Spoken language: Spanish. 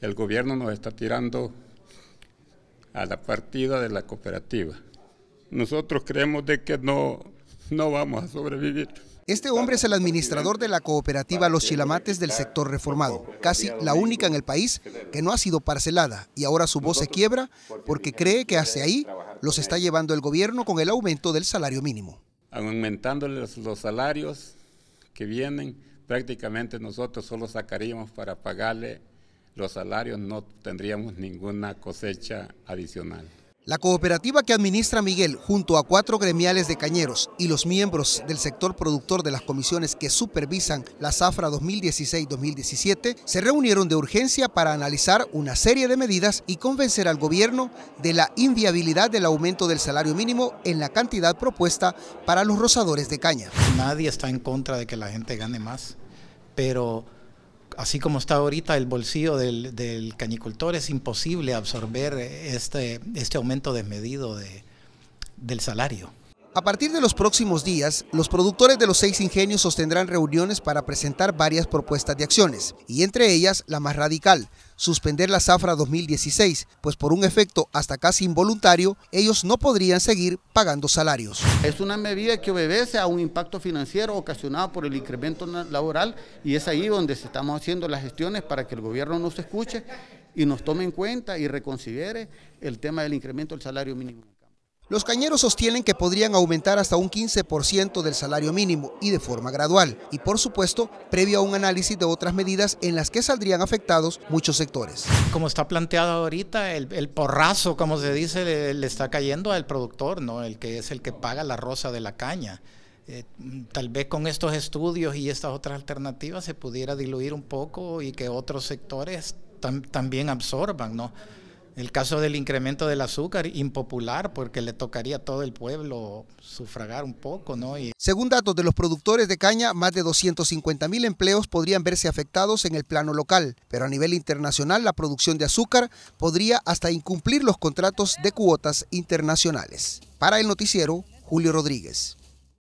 el gobierno nos está tirando a la partida de la cooperativa. Nosotros creemos de que no, no vamos a sobrevivir. Este hombre es el administrador de la cooperativa Los Chilamates del sector reformado, casi la única en el país que no ha sido parcelada y ahora su voz se quiebra porque cree que hacia ahí los está llevando el gobierno con el aumento del salario mínimo. Aumentándoles los salarios que vienen, prácticamente nosotros solo sacaríamos para pagarle los salarios, no tendríamos ninguna cosecha adicional. La cooperativa que administra Miguel, junto a cuatro gremiales de cañeros y los miembros del sector productor de las comisiones que supervisan la zafra 2016-2017, se reunieron de urgencia para analizar una serie de medidas y convencer al gobierno de la inviabilidad del aumento del salario mínimo en la cantidad propuesta para los rosadores de caña. Nadie está en contra de que la gente gane más, pero así como está ahorita el bolsillo del, cañicultor, es imposible absorber este, este aumento desmedido de, del salario. A partir de los próximos días, los productores de los seis ingenios sostendrán reuniones para presentar varias propuestas de acciones, y entre ellas la más radical, suspender la zafra 2016, pues por un efecto hasta casi involuntario, ellos no podrían seguir pagando salarios. Es una medida que obedece a un impacto financiero ocasionado por el incremento laboral y es ahí donde estamos haciendo las gestiones para que el gobierno nos escuche y nos tome en cuenta y reconsidere el tema del incremento del salario mínimo. Los cañeros sostienen que podrían aumentar hasta un 15% del salario mínimo y de forma gradual, y por supuesto, previo a un análisis de otras medidas en las que saldrían afectados muchos sectores. Como está planteado ahorita, el, porrazo, como se dice, le, está cayendo al productor, ¿no? el que es el que paga la rosa de la caña. Eh, tal vez con estos estudios y estas otras alternativas se pudiera diluir un poco y que otros sectores también absorban, ¿no? El caso del incremento del azúcar, impopular, porque le tocaría a todo el pueblo sufragar un poco, ¿no? Según datos de los productores de caña, más de 250 mil empleos podrían verse afectados en el plano local, pero a nivel internacional la producción de azúcar podría hasta incumplir los contratos de cuotas internacionales. Para el noticiero, Julio Rodríguez.